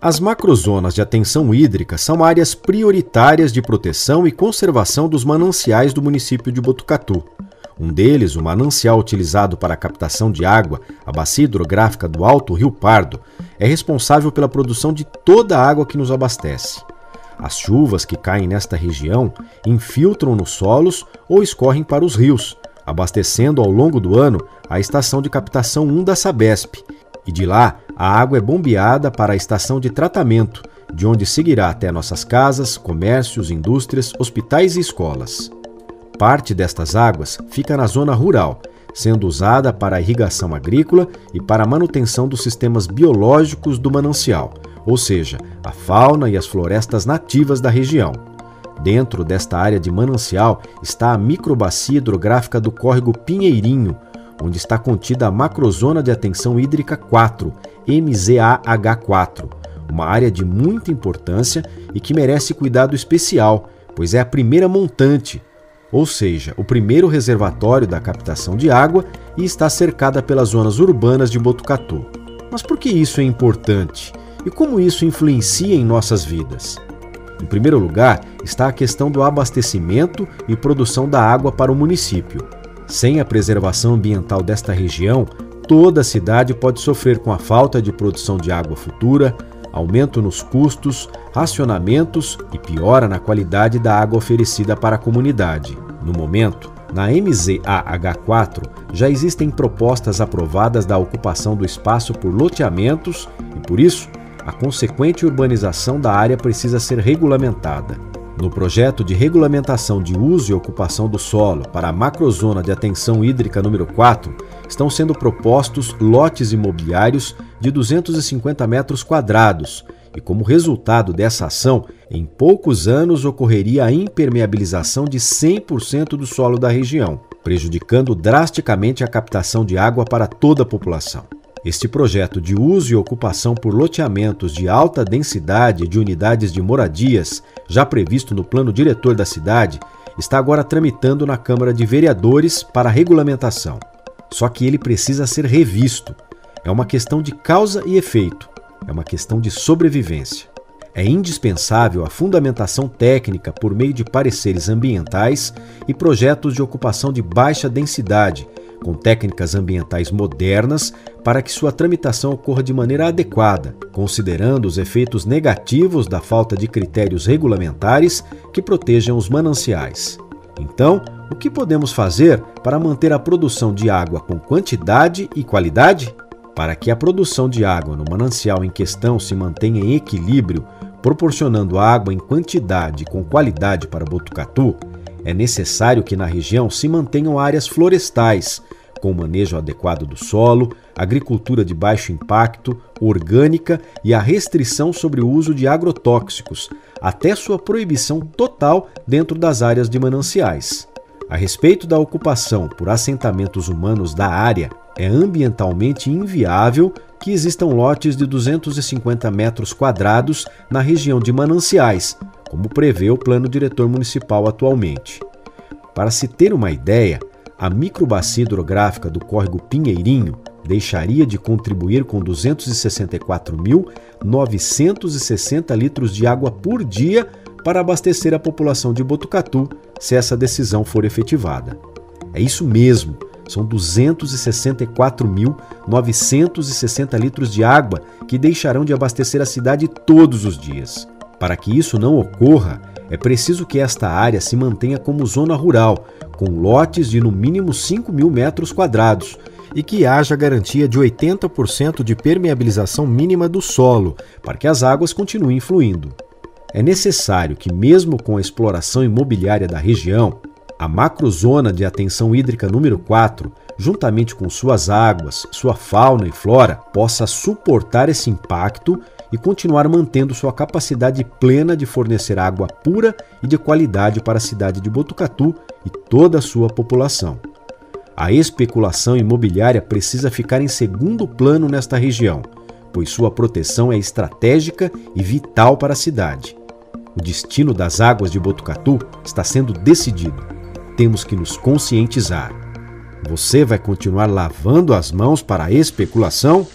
As macrozonas de atenção hídrica são áreas prioritárias de proteção e conservação dos mananciais do município de Botucatu. Um deles, o manancial utilizado para a captação de água, a bacia hidrográfica do Alto Rio Pardo, é responsável pela produção de toda a água que nos abastece. As chuvas que caem nesta região infiltram nos solos ou escorrem para os rios, abastecendo ao longo do ano a estação de captação 1 da Sabesp. E de lá, a água é bombeada para a estação de tratamento, de onde seguirá até nossas casas, comércios, indústrias, hospitais e escolas. Parte destas águas fica na zona rural, sendo usada para a irrigação agrícola e para a manutenção dos sistemas biológicos do manancial, ou seja, a fauna e as florestas nativas da região. Dentro desta área de manancial está a microbacia hidrográfica do córrego Pinheirinho, onde está contida a Macrozona de Atenção Hídrica 4, MZAH4, uma área de muita importância e que merece cuidado especial, pois é a primeira montante, ou seja, o primeiro reservatório da captação de água e está cercada pelas zonas urbanas de Botucatu. Mas por que isso é importante? E como isso influencia em nossas vidas? Em primeiro lugar, está a questão do abastecimento e produção da água para o município. Sem a preservação ambiental desta região, toda a cidade pode sofrer com a falta de produção de água futura, aumento nos custos, racionamentos e piora na qualidade da água oferecida para a comunidade. No momento, na MZAH4 já existem propostas aprovadas da ocupação do espaço por loteamentos e, por isso, a consequente urbanização da área precisa ser regulamentada. No projeto de regulamentação de uso e ocupação do solo para a macrozona de atenção hídrica número 4, estão sendo propostos lotes imobiliários de 250 metros quadrados, e como resultado dessa ação, em poucos anos ocorreria a impermeabilização de 100% do solo da região, prejudicando drasticamente a captação de água para toda a população. Este projeto de uso e ocupação por loteamentos de alta densidade de unidades de moradias, já previsto no plano diretor da cidade, está agora tramitando na Câmara de Vereadores para regulamentação. Só que ele precisa ser revisto. É uma questão de causa e efeito, é uma questão de sobrevivência. É indispensável a fundamentação técnica por meio de pareceres ambientais e projetos de ocupação de baixa densidade com técnicas ambientais modernas para que sua tramitação ocorra de maneira adequada, considerando os efeitos negativos da falta de critérios regulamentares que protejam os mananciais. Então, o que podemos fazer para manter a produção de água com quantidade e qualidade? Para que a produção de água no manancial em questão se mantenha em equilíbrio, proporcionando água em quantidade e com qualidade para Botucatu, é necessário que na região se mantenham áreas florestais, com manejo adequado do solo, agricultura de baixo impacto, orgânica e a restrição sobre o uso de agrotóxicos, até sua proibição total dentro das áreas de mananciais. A respeito da ocupação por assentamentos humanos da área, é ambientalmente inviável que existam lotes de 250 metros quadrados na região de mananciais, como prevê o plano diretor municipal atualmente. Para se ter uma ideia, a microbacia hidrográfica do córrego Pinheirinho deixaria de contribuir com 264.960 litros de água por dia para abastecer a população de Botucatu, se essa decisão for efetivada. É isso mesmo, são 264.960 litros de água que deixarão de abastecer a cidade todos os dias. Para que isso não ocorra, é preciso que esta área se mantenha como zona rural, com lotes de no mínimo 5 mil metros quadrados, e que haja garantia de 80% de permeabilização mínima do solo, para que as águas continuem fluindo. É necessário que, mesmo com a exploração imobiliária da região, a macrozona de atenção hídrica número 4, juntamente com suas águas, sua fauna e flora, possa suportar esse impacto e continuar mantendo sua capacidade plena de fornecer água pura e de qualidade para a cidade de Botucatu e toda a sua população. A especulação imobiliária precisa ficar em segundo plano nesta região, pois sua proteção é estratégica e vital para a cidade. O destino das águas de Botucatu está sendo decidido. Temos que nos conscientizar. Você vai continuar lavando as mãos para a especulação?